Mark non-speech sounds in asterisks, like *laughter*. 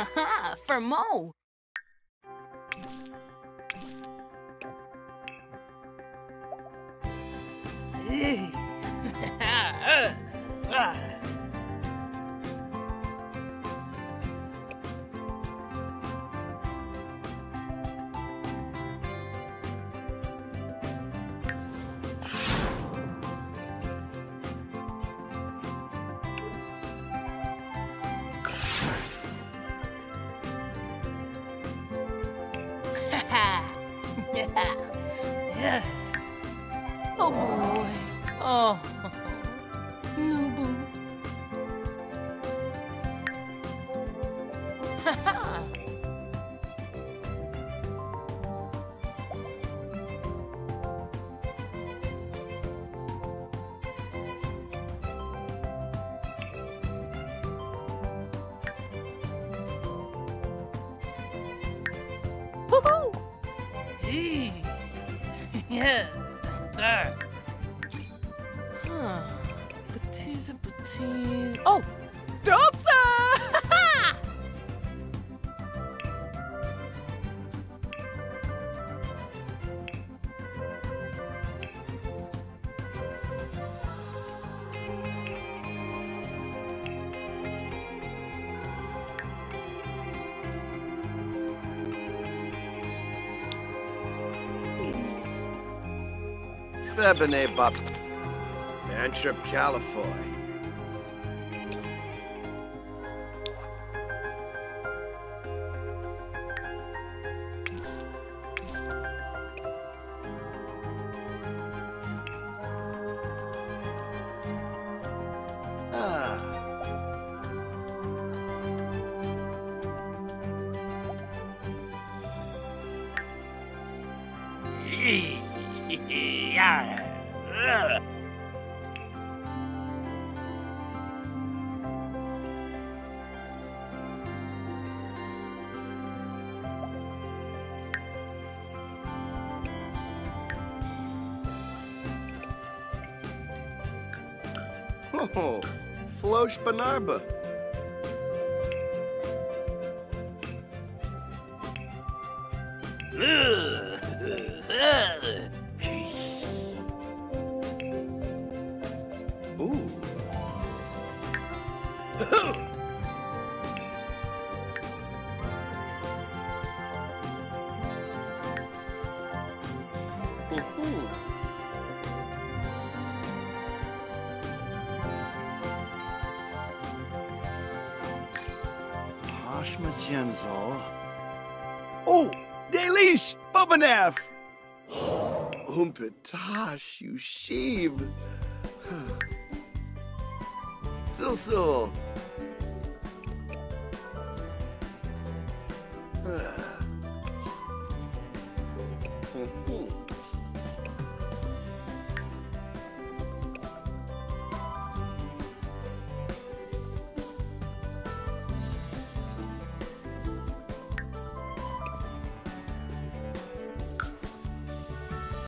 Haha, *laughs* for Mo. *laughs* yeah. Oh boy. Oh. Nubu. Woohoo! Hey. Yeah. There. Huh. Batiza Batiz. Oh! Dopsa! *laughs* Febene Bop. Mantrip Califoy. Ah. Yeah. Oh, Flosh Banarba. Ooh. *laughs* Oh, Delish Bobanef. *gasps* Umpetash, you sheeb. そうそう。あ